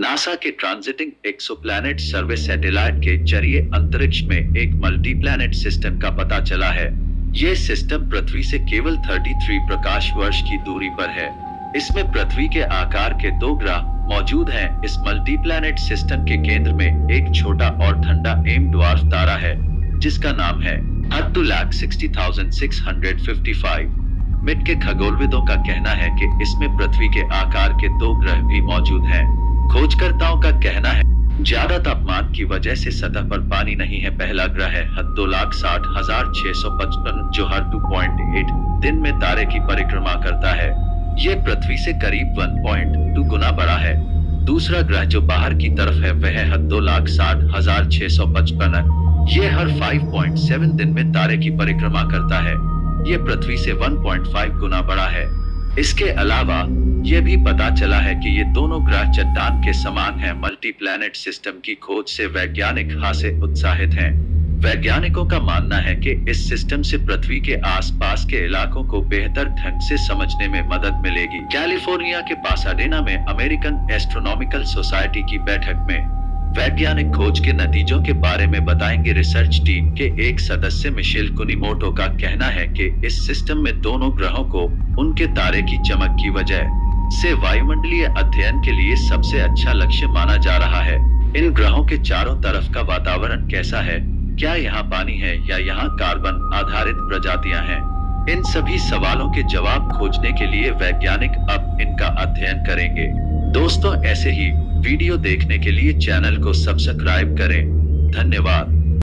NASA के transiting exoplanet सर्वे satellite के ज़रिए अंतरिक्ष में एक मल्टी प्लैनेट सिस्टम का पता चला है। ये सिस्टम पृथ्वी से केवल 33 प्रकाश वर्ष की दूरी पर है। इसमें पृथ्वी के आकार के दो ग्रह मौजूद हैं। इस मल्टी प्लैनेट सिस्टम के केंद्र में एक छोटा और ठंडा एम ड्वार्फ तारा है, जिसका नाम है मिट के खगोलविदों का कहना है कि इसमें पृथ्वी के आकार के दो ग्रह भी मौजूद हैं। खोजकर्ताओं का कहना है, ज़्यादा तापमान की वजह से सतह पर पानी नहीं है, पहला ग्रह है। दो लाख साठ हज़ार छह सौ पचपन जो हर टू पॉइंट एट दिन में तारे की परिक्रमा करता है। ये पृथ्वी से करीब वन पॉइंट टू गुना बड़ा है। दूसरा ग्रह जो बाहर की तरफ़ है, वह है दो लाख साठ हज़ार छह सौ पचपन। ये हर 5.7 दिन में तारे की परिक्रमा करता है। ये पृथ्वी से 1.5 गुना बड़ा है। इसके अलावा, ये भी पता चला है कि ये दोनों ग्रह चट्टान के समान हैं। मल्टी प्लैनेट सिस्टम की खोज से वैज्ञानिक खासे उत्साहित हैं। वैज्ञानिकों का मानना है कि इस सिस्टम से पृथ्वी के आसपास के इलाकों को बेहतर ढंग से समझने में मदद मिलेगी कैलिफ़ोर्निया के पासाडेना में अमेरिकन एस्ट्रोनॉमिकल सोसाइटी की बैठक में वैज्ञानिक खोज के नतीजों के बारे में बताएँगे रिसर्च टीम के एक सदस्य मिशेल कुनीमोटो का कहना है कि इस सिस्टम में दोनों ग्रहों को उनके तारे की चमक की वजह से वायुमंडलीय अध्ययन के लिए सबसे अच्छा लक्ष्य माना जा रहा है। इन ग्रहों के चारों तरफ़ का वातावरण कैसा है? क्या यहाँ पानी है या यहाँ कार्बन आधारित प्रजातियाँ हैं? इन सभी सवालों के जवाब खोजने के लिए वैज्ञानिक अब इनका अध्ययन करेंगे। दोस्तों, ऐसे ही वीडियो देखने के लिए चैनल को सब्सक्राइब करें। धन्यवाद।